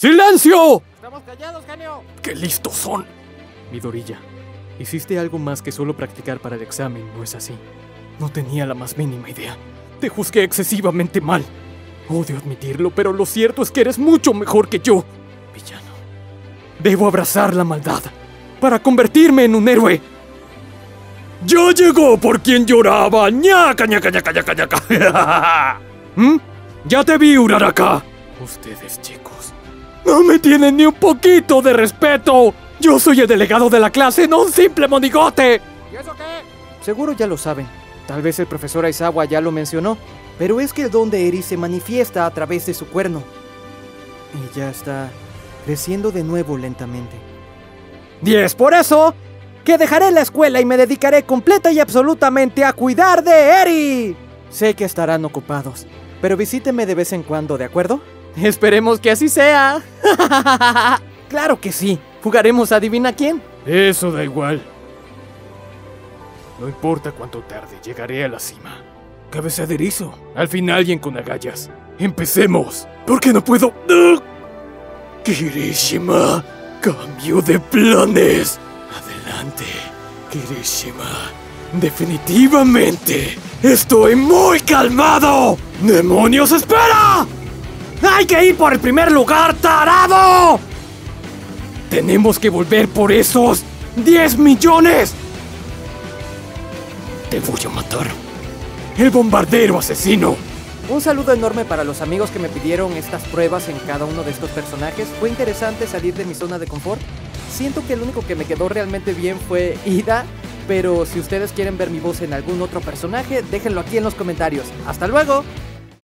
¡Silencio! ¡Estamos callados, genio! ¡Qué listos son! Midorilla, hiciste algo más que solo practicar para el examen, ¿no es así? No tenía la más mínima idea. Te juzgué excesivamente mal. Odio admitirlo, pero lo cierto es que eres mucho mejor que yo. Villano. Debo abrazar la maldad para convertirme en un héroe. ¡Ya llegó por quien lloraba! ¡Ñaca, ñaca, ñaca, ñaca, ñaca! ¿Mm? ¡Ya te vi, Uraraka! Ustedes, chicos, no me tienen ni un poquito de respeto. Yo soy el delegado de la clase, no un simple monigote. ¿Y eso qué? Seguro ya lo saben. Tal vez el profesor Aizawa ya lo mencionó, pero es que el don de Eri se manifiesta a través de su cuerno. Y ya está creciendo de nuevo lentamente. Y es por eso que dejaré la escuela y me dedicaré completa y absolutamente a cuidar de Eri. Sé que estarán ocupados, pero visíteme de vez en cuando, ¿de acuerdo? Esperemos que así sea. claro que sí. ¿Jugaremos adivina quién? Eso da igual. No importa cuánto tarde, llegaré a la cima. Cabeza de erizo. Al fin alguien con agallas. ¡Empecemos! ¿Por qué no puedo? Kirishima, cambio de planes. Adelante, Kirishima. Definitivamente, estoy muy calmado. ¡Demonios, espera! ¡Hay que ir por el primer lugar, tarado! Tenemos que volver por esos 10 millones. Te voy a matar. El bombardero asesino. Un saludo enorme para los amigos que me pidieron estas pruebas en cada uno de estos personajes. Fue interesante salir de mi zona de confort. Siento que el único que me quedó realmente bien fue Ida, pero si ustedes quieren ver mi voz en algún otro personaje, déjenlo aquí en los comentarios. ¡Hasta luego!